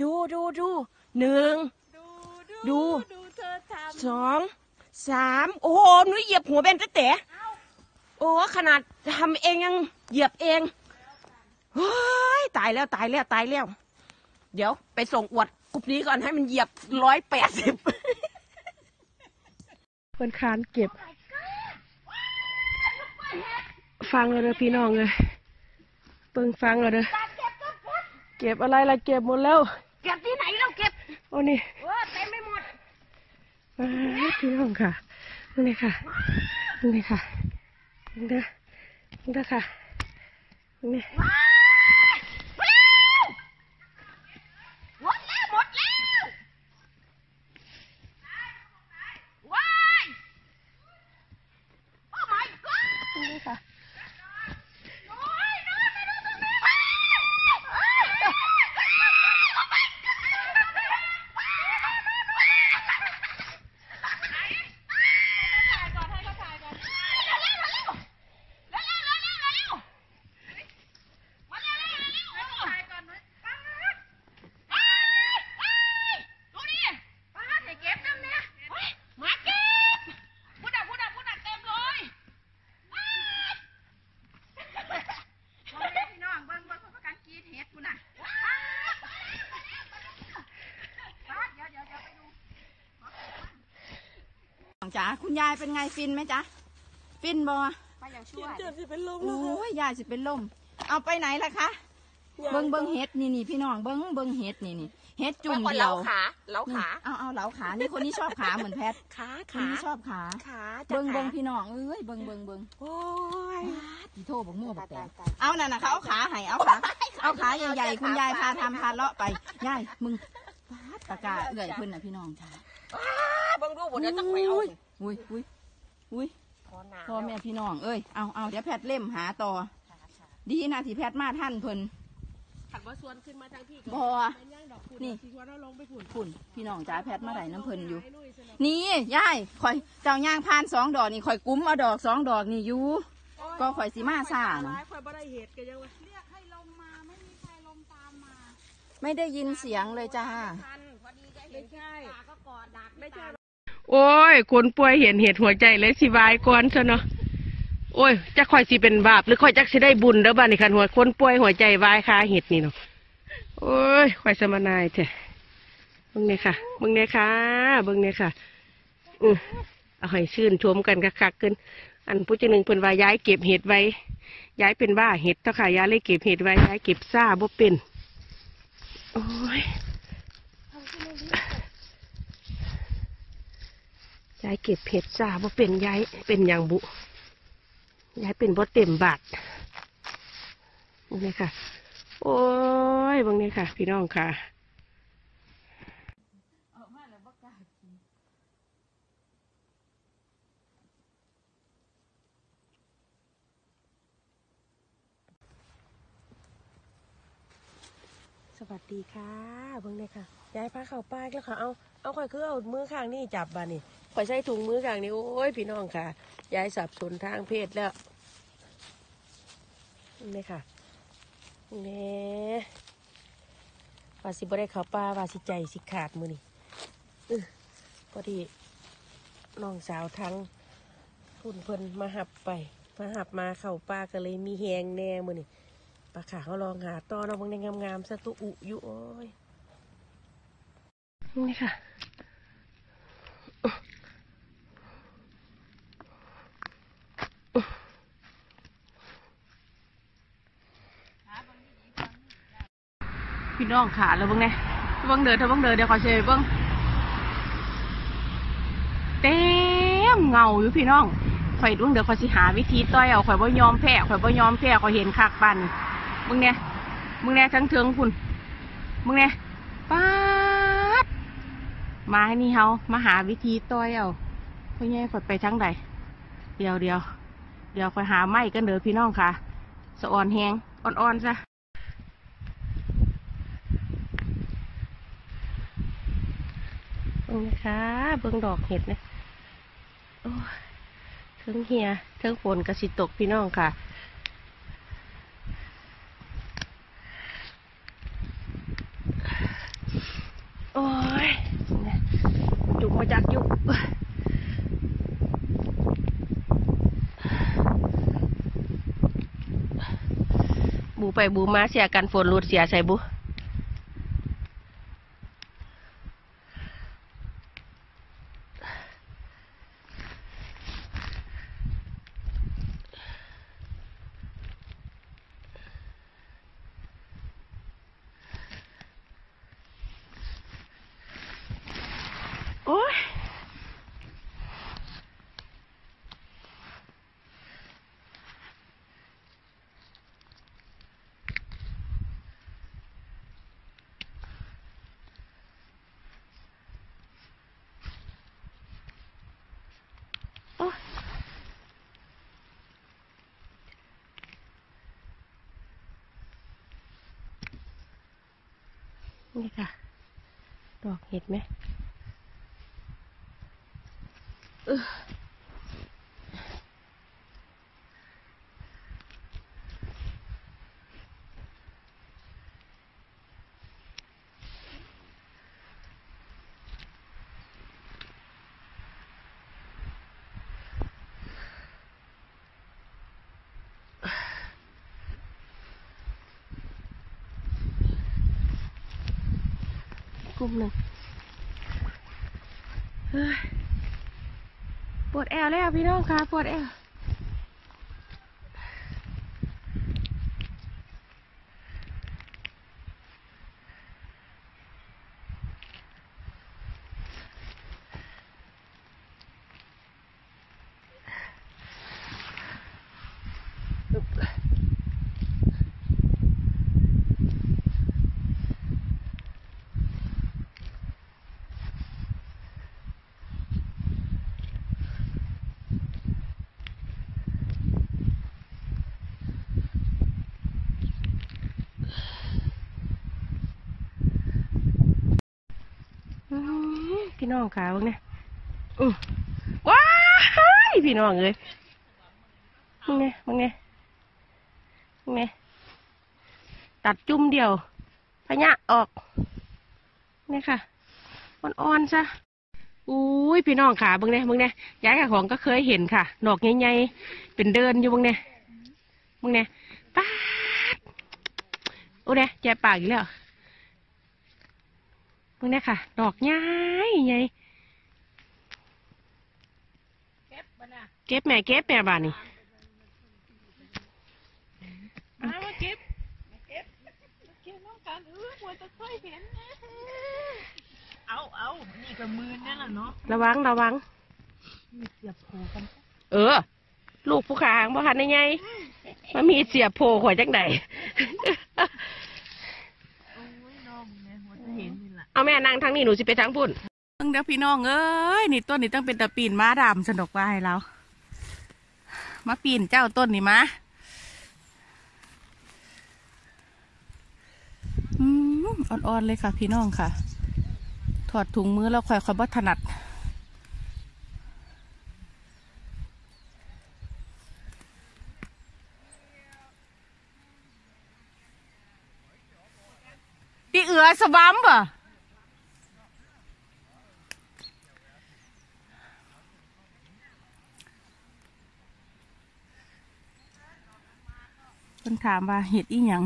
ดูดูดูหนึ่ง ดูดู ดูเธอทสองสามโอ้โหหนูเหยียบหัวเป็นตะเต๋โอ้ขนาดทำเองยังเหยียบเองเฮ้ยตายแล้วตายแล้วตายแล้ว เดี๋ยวไปส่งอวดกลุ่มนี้ก่อนให้มันเหยียบร้อยแปดสิบเพื่อนคานเก็บ ฟังเลยเด้อพี่น้องเลยเปิงฟังเลยเด้อ เก็บอะไรล่ะเก็บหมดแล้วำเก็บที่ไหนเราเก็บโอ้นี่เออเต็มไปหมดอ่าพี่น้องค่ะนี่ค่ะนี่ค่ะนี่เด้อนี่เด้อค่ะนี่ จ๋าคุณยายเป็นไงฟินไหมจ๊ะฟินบ่ป้าอยากช่วยเจ็บสิเป็นลมโอ้ยยายสิเป็นลมเอาไปไหนล่ะคะเบิ้งเบิ้งเฮ็ดนี่นี่พี่น้องเบิ้งเบิ้งเฮ็ดนี่นี่เฮ็ดจุ่มเดียวขาเล้าขาเอาเอาเหลาขานี่คนนี้ชอบขาเหมือนแพทขาคนขานี้ชอบขาขาเบิ้งเบิ้งพี่น้องเอ้ยเบิ้งเบิ้งเบิ้งโอ้ยที่โทษบอกโม่บอกแต่เอานั่นน่ะเขาเอาขาให้เอาขาเอาขาใหญ่ๆคุณยายพาทำพาเลาะไปยายมึงปาดตะกร้าเอื่อยขึ้นน่ะพี่น้องจ้าเบิ่งดูบ่เดี๋ยวต้องไปเอา อุ้ยอุ้ยอุ้ยอุ้ยพอหนาพ่อแม่พี่น้องเอ้ยเอาเอาเดี๋ยวแพทย์เล่มหาต่อ ดีนะที่แพทย์มาท่านเพิ่นขัดว่าสวนขึ้นมาทางพี่บอย่างดอกคุณนี่ ที่ว่าเราลงไปฝุ่นคุณพี่น้องจ๋าแพทย์มาไหนน้ำเพิ่นอยู่ นี่ยายข่อยเจ้าย่างพานสองดอกนี่ข่อยกุ้มเอาดอกสองดอกนี่อยู่ ก็ข่อยสิมาซ่านะค่อยบ่ได้เหตุกันยังวะเรียกให้ลงมาไม่มีใครลงตามมาไม่ได้ยินเสียงเลยจ้า ทันพอดีจะเห็นตาก็กอดดัก ไม่ใช่ โอ้ยคนป่วยเห็นเหตุหัวใจเลยสิวายก่อนซะเนาะโอ้ยจะค่อยสิเป็นบาปหรือค่อยจักสิได้บุญเด้อบ้านนี่คันหัวคนป่วยหัวใจวายคาเห็ดนี่เนาะโอ้ยค่อยสมานายเถอะเบิ่งเนี่ยค่ะเบิ่งเนี่ยค่ะเบิ่งเนี่ยค่ะ อือเอาให้ชื่นชมกันคักๆขึ้นอันผู้จหนึ่งเพิ่นว่าย้ายเก็บเห็ดไว้ ย้ายเป็นบ้าเห็ดเท่าค่ะย้ายเลยเก็บเห็ดไว้ย้ายเก็บซ่าบ่เป็น โอ้ย ยายเก็บเห็ดจ้าบ่เป็นยายเป็นอย่างบุยายเป็นบ่เต็มบาทนี่ค่ะ โอ้ยบางนี้ค่ะ พี่น้องค่ะสวัสดีค่ะเบิ่งเลยค่ะยายพาเข้าป้ายแล้วค่ะเอาเอาข่อยคือเอามือข้างนี่จับบ่านี่ ข่อยใช้ถุงมือข้างนี้โอ้ยพี่น้องค่ะยายสับสนทางเพศแล้วนี่ค่ะนี่ว่าสิบ่ได้เขาป้าว่าสิใจสิขาดมือนี่พอดีน้องสาวทั้งพุ่นเพิ่นมาหับไปมาหับมาเข้าป้าก็เลยมีแหงแน่มือนี่ปลาขาเขาลองหาต่อนเนาบางในงามๆสะตุอุอยู่โอ้ยนี่ค่ะ พี่น้องขาแล้วเบ้างไงเบ้างเดินเธอเบ้างเดินเดี๋ยวขอเชยเบ้างเต็มเงาอยู่พี่น้องข่อยดวงเดี๋ยวขอยสิหาวิธีต้อยเอาข่อยบ่ยอมแพ้ข่อยบ่ยอมแพ้ข่อยเห็นคักปันมึงเนี่ยมึงเนี่ยทั้งเทิงคุณมึงเนี่ยป๊าดมาให้นี่เฮามาหาวิธีต้อยเอาพ่อแย่ข่อยไปทั้งใดเดี๋ยวเดี๋ยวเดี๋ยวข่อยหาไม้กันเด้อพี่น้องค่ะสะอ่อนแหงอ่อนๆซะ บิ่งนะคะเบิ่งดอกเห็ดนี่ยโอ้เทิงเฮียเทิงฝนกระสิตกพี่น้องค่ะโอ้ยจุกมาจากยุกบูไปบูมาเสียกันฝนรูดเสียใส่บู โอ้ยโอ้ย นี่ค่ะ ดอกเห็ดไหม กลุ่มหนึ่งปวดแอวแล้วพี่น้องค่ะปวดแอวอึ๊บอื้อหือพี่ น้องขาเบ้างเนี่ยว้ายพี่น้องเลยมึงไงมึงไงมึงไงตัดจุ่มเดียวพะยะออกนี่ค่ะอ่อนๆซะอุ้ยพี่น้องขาบ้างเนี่ยมึงเนี่ยย้ายกับของก็เคยเห็นค่ะดอกใหญ่ๆเป็นเดินอยู่บ้างเนี่ยมึงเนี่ยป้าดโอ้เนี่ยแจปากอีกแล้ว มึงเนี่ยค่ะ ดอกใหญ่ใหญ่เก็บบ่น่ะเก็บแม่เก็บแม่บ้านนี่มามาเก็บมาเก็บมาเก็บน้องกันเออหัวจะค่อยเห็นนะเอาเอานี่ก็มือนั่นแหละเนาะระวังระวังมีเสียบผูกัน เออ ลูกผู้ขางบ่ทันได้ไงมันมีเสียบโผล่ข่อยจังได โอ้ยน้องไงหัวจะเห็นนี่แหละ เอาแม่นั่งทางนี้หนูสิไปทางพุ่นเดี๋ยวพี่น้องเอ้ยนี่ต้นนี้ต้องเป็นตะปีนม้าดำสนุกว่าให้เรามาปีนเจ้าต้นนี่มาอืมอ่อนๆเลยค่ะ พี่น้องค่ะ ถอดถุงมือแล้วค่อยค่อยบ่ถนัดพี่เอือสวัมบ่ ถามว่าเห็ดอีหยัง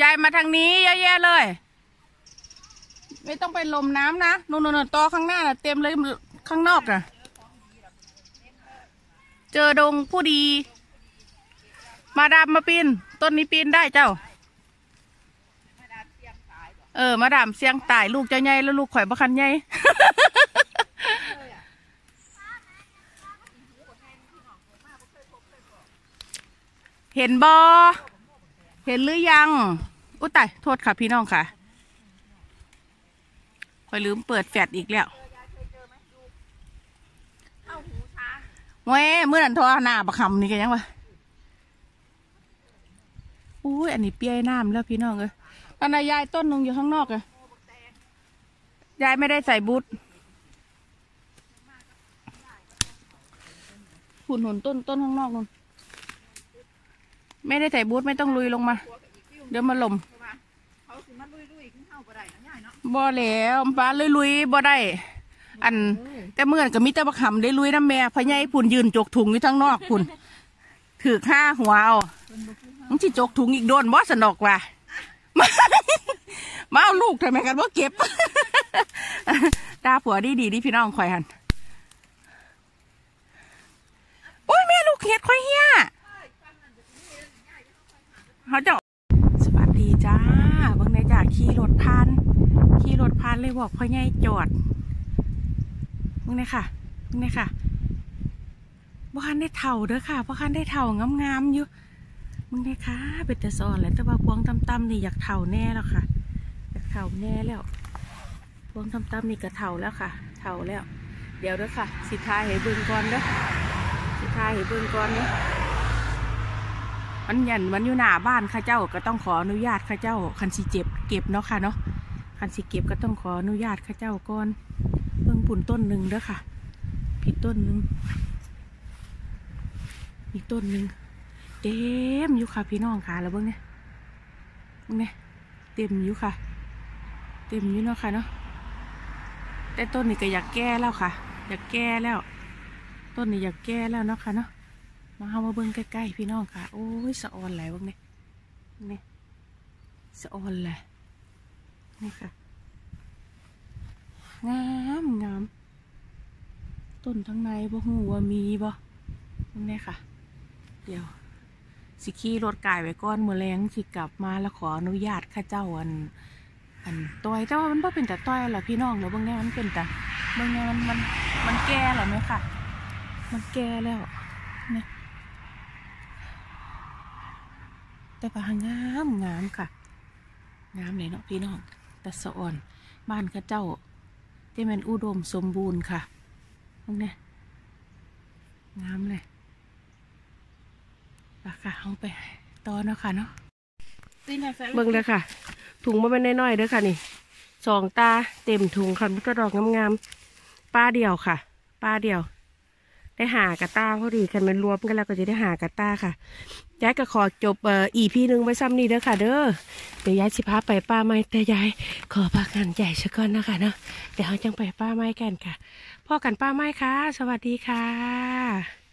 ยายมาทางนี้เยอะแยะเลย ไม่ต้องไปลมน้ำนะนู่นๆตอข้างหน้าน่ะเต็มเลยข้างนอกน่ะเจอดงผู้ดี มาดามมาปีนต้นนี้ปีนได้เจ้า เออ มาดามเสียงตายลูกเจ้าใหญ่แล้วลูกข่อยบ่คันใหญ่เห็นบอ เห็นหรือยัง อุ้ยตาย โทษค่ะพี่น้องค่ะคอยลืมเปิดแฟลชอีกแล้วแหว้เมื่อนั้นทอหน้าประคำนี่กันยังวะอุ้ยอันนี้เปียน้ำแล้วพี่น้องเอ้ยตอนนายายต้นนึงอยู่ข้างนอกอะยายไม่ได้ใส่บูทหุ่นหุ่นต้นต้นข้างนอกนู่น ไม่ได้ใส่บูทไม่ต้องลุยลงมา เดี๋ยวมาลมเขาสิมันลุยๆขึ้นเข้าบ่ได้นะยายเนาะบ่แล้วป้าลุยลุยๆบ่ได้ อัน แต่เมื่อนก็มีแต่บักหำได้ลุยน้ำแม่พะไยพุ่นยืนจกถุงอยู่ทั้งนอกพุ่นถือข้าหัวเอามึงสิจกถุงอีกโดนบ่สนอกว่ะมาเอาลูกทำไมกันว่าเก็บตาผัวดีดีดิพี่น้องคอยหันโอ้ยแม่ลูกเห็ดคอยเฮีย เขาจะสวัสดีจ้าเบิ่งในจ่าขี่รถผ่านขี่รถผ่านเลยบอกพ่อใหญ่จอดมึงเนี่ยค่ะมึงเนี่ยค่ะบ่คันได้เท่าเด้อค่ะบ่คันได้เท่างามๆอยู่มึงเนี่ยค่ะเป็นแต่ซอนแหละแต่ว่าพวงต่ำๆนี่อยากเท่าแน่แล้วค่ะอยากเท่าแน่แล้วพวงต่ำๆนี่ก็เท่าแล้วค่ะ เท่าแล้ว เดี๋ยวเด้อค่ะ สิทายให้เบิ่งก่อนเด้อสิทายให้เบิ่งก่อนเด้อ มันหยันมันอยู่หน้าบ้านข้าเจ้าก็ต้องขออนุญาตข้าเจ้า คันสิเจ็บเก็บเนาะค่ะเนาะคันสิเก็บก็ต้องขออนุญาตข้าเจ้าก่อนเบิ่งปุ่นต้นหนึ่งเด้อค่ะ ผิดต้นหนึ่งอีกต้นหนึ่งเต็มอยู่ค่ะพี่น้องค่ะแล้วเบิ่งเนี่ยเบิ่งเนี่ยเต็มอยู่ค่ะ เต็มอยู่เนาะค่ะเนาะแต่ต้นนี้ก็อยากแก้แล้วค่ะ อยากแก้แล้ว ต้นนี้อยากแก้แล้วเนาะค่ะเนาะ มาเอามาเบิ่งใกล้ๆพี่น้องค่ะ โอ้ยสะออนไหลบ้างเนี่ยนี่สะออนไหลนี่ค่ะ งามงามต้นทั้งในบ่หูว่ามีบ่นี่ค่ะ เดี๋ยว สิขี่รถกายไว้ก่อนมือแรงสิกลับมาแล้วขออนุญาตข้าเจ้าอัน อันต้อยแต่ว่ามันบ่เป็นแต่ต้อยหรอพี่น้องเนาะบางแง่มันเป็นแต่บางแง่มันมันมันแก่แล้วไหมค่ะ มันแก่แล้วเนี่ย แต่ว่างามงามค่ะ งามเลยเนาะพี่น้องแต่สะอ่อน บ้านเข้าเจ้าที่มันอุดมสมบูรณ์ค่ะตรงเนี้ยงามเลยปค่ะเอาไปต่อเนาะค่ะเนาะเบิ่งเลยค่ะ ถุงมันเป็นน้อยๆเด้อค่ะนี่สองตาเต็มถุงค่ะมันก็ดอกงามๆป้าเดียวค่ะ ป้าเดียว ได้หากระตาพอดีคันมันรวมกันแล้วก็จะได้หากระตาค่ะยายก็ขอจบเอ่ออีพีหนึ่งไว้ซ้ำนี้เด้อค่ะเด้อเดี๋ยวยายสิพาไปป้าไม้แต่ยายขอพักงานใหญ่ซะก่อนนะคะเนาะเดี๋ยวเราจังไปป้าไม้กันค่ะพ่อกันป้าไม้ค่ะ สวัสดีค่ะ